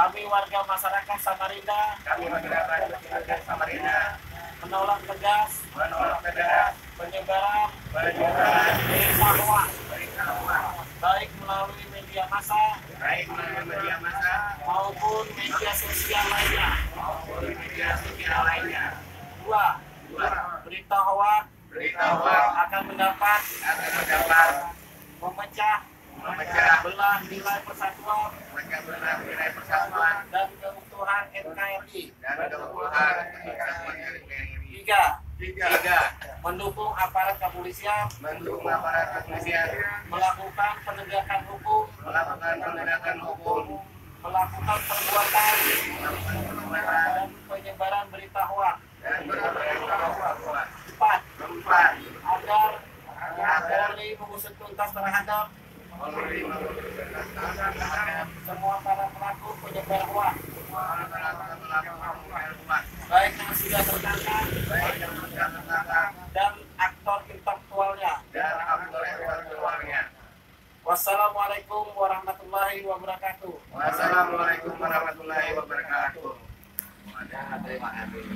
Kami warga masyarakat Samarinda. Kami masyarakat Samarinda. Menolak tegas. Menolak tegas. Penyebaran. Penyebaran. Berita hoax berita hoax baik melalui media massa. Baik melalui media massa. Maupun media sosial lainnya. maupun media sosial lainnya. Dua, Dua, berita hoax. Berita hoax. Akan mendapat. Akan mendapat. Memecah. Memecah. Belah nilai persatuan. Memecah belah nilai persatuan dan NKRI. Tiga, Tiga, mendukung aparat kepolisian. Mendukung aparat kepolisian. Melakukan penegakan hukum, melakukan penegakan hukum, melakukan perbuatan. Melakukan penyebaran dan penyebaran berita hoax. dan berita hoax. Empat, Keempat, agar Polri mengusut tuntas terhadap Polri terhadap semua para pelaku penyebar hoax, sudah tersangka dan aktor intelektualnya dan aktor intelektualnya Wassalamualaikum warahmatullahi wabarakatuh. Wassalamualaikum warahmatullahi wabarakatuh. Terima kasih.